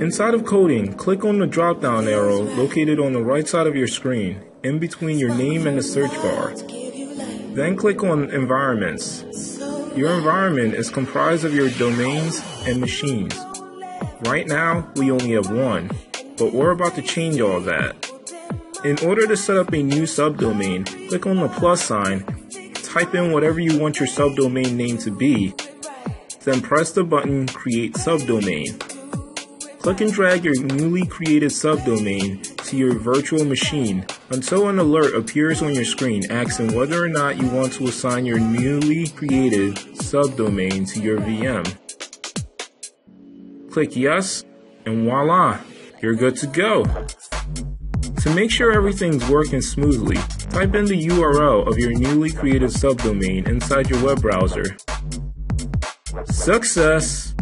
Inside of Koding, click on the drop down arrow located on the right side of your screen, in between your name and the search bar. Then click on Environments. Your environment is comprised of your domains and machines. Right now, we only have one, but we're about to change all that. In order to set up a new subdomain, click on the plus sign, type in whatever you want your subdomain name to be, then press the button Create Subdomain. Click and drag your newly created subdomain to your virtual machine until an alert appears on your screen asking whether or not you want to assign your newly created subdomain to your VM. Click yes, and voila, you're good to go. To make sure everything's working smoothly, type in the URL of your newly created subdomain inside your web browser. Success!